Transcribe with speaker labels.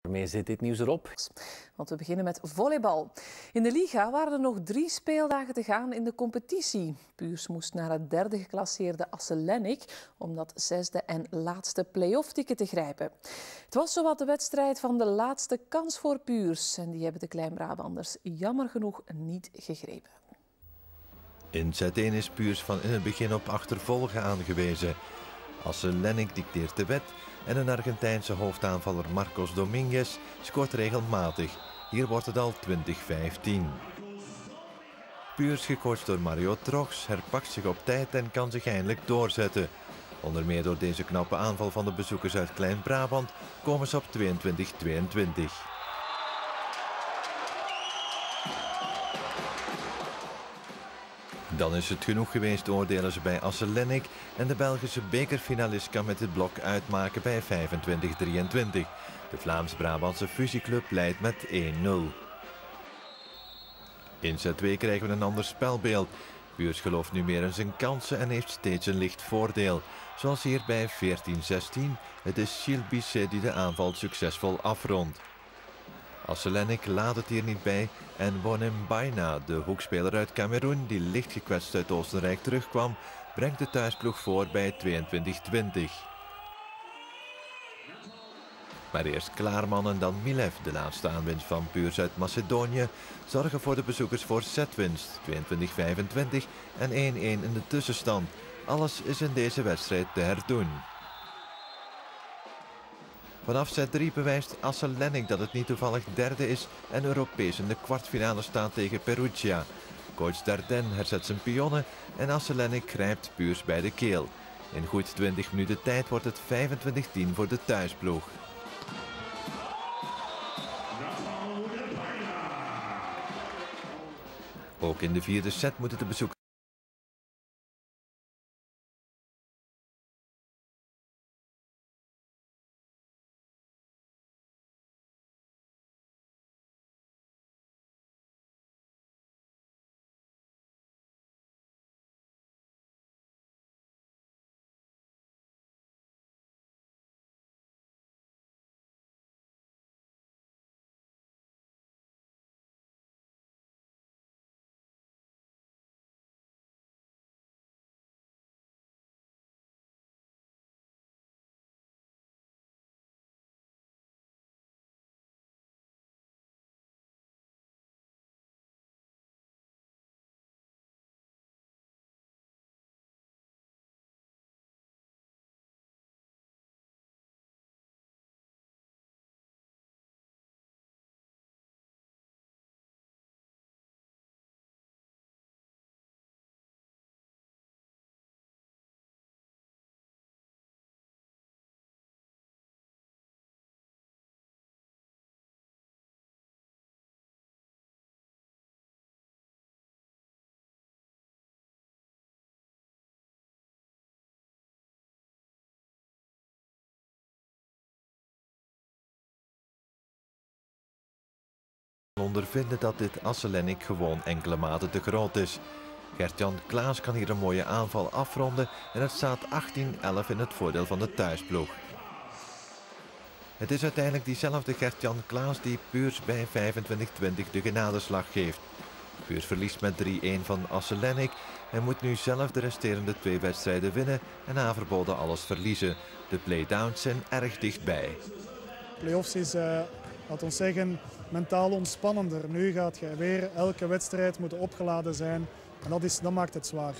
Speaker 1: Daarmee zit dit nieuws erop.
Speaker 2: Want we beginnen met volleybal. In de Liga waren er nog drie speeldagen te gaan in de competitie. Puurs moest naar het derde geclasseerde Asselennik om dat zesde en laatste play-off-ticket te grijpen. Het was zowat de wedstrijd van de laatste kans voor Puurs. En die hebben de Klein-Brabanders jammer genoeg niet gegrepen.
Speaker 3: In Z1 is Puurs van in het begin op achtervolgen aangewezen. Asselennik dicteert de wet en een Argentijnse hoofdaanvaller Marcos Dominguez scoort regelmatig. Hier wordt het al 2015. Puurs gecoacht door Mario Trox herpakt zich op tijd en kan zich eindelijk doorzetten. Onder meer door deze knappe aanval van de bezoekers uit Klein-Brabant komen ze op 22-22. Dan is het genoeg geweest, oordelen ze bij Asselenik. En de Belgische bekerfinalist kan met dit blok uitmaken bij 25-23. De Vlaams-Brabantse fusieclub leidt met 1-0. In set 2 krijgen we een ander spelbeeld. Buurs gelooft nu meer in zijn kansen en heeft steeds een licht voordeel. Zoals hier bij 14-16. Het is Gilles Bisset die de aanval succesvol afrondt. Asselenik laat het hier niet bij en Bonem Baina, de hoekspeler uit Cameroen die licht gekwetst uit Oostenrijk terugkwam, brengt de thuisploeg voor bij 22-20. Maar eerst Klaarman en dan Milev, de laatste aanwinst van Puurs uit Macedonië, zorgen voor de bezoekers voor setwinst 22-25 en 1-1 in de tussenstand. Alles is in deze wedstrijd te herdoen. Vanaf set 3 bewijst Asselenik dat het niet toevallig derde is en Europees in de kwartfinale staat tegen Perugia. Coach Darden herzet zijn pionnen en Asselenik grijpt puurs bij de keel. In goed 20 minuten tijd wordt het 25-10 voor de thuisploeg. Ook in de vierde set moeten de bezoekers ondervinden dat dit Asselenik gewoon enkele maten te groot is. Gert-Jan Klaas kan hier een mooie aanval afronden en het staat 18-11 in het voordeel van de thuisploeg. Het is uiteindelijk diezelfde Gert-Jan Klaas die Puurs bij 25-20 de genadeslag geeft. Puurs verliest met 3-1 van Asselenik en moet nu zelf de resterende twee wedstrijden winnen en Averboden alles verliezen. De playdowns zijn erg dichtbij.
Speaker 4: Playoffs is uh laat ons zeggen, mentaal ontspannender. Nu gaat je weer elke wedstrijd moeten opgeladen zijn en dat, is, dat maakt het zwaar.